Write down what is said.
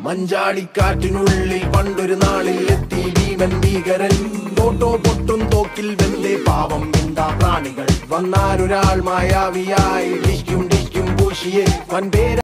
മഞ്ചാടിക്കാറ്റിനുള്ളിൽ പണ്ടൊരു നാളിൽ എത്തി ഭീമൻ ഭീകരൻ. തോട്ടോ പൊട്ടും തോക്കിൽ വെന്തേ പാവം എന്താ പ്രാണികൾ. വന്നാരൊരാൾ മായാവിയായി ഡിക്കും ഡിക്കും പൂശിയെ. വൻപേര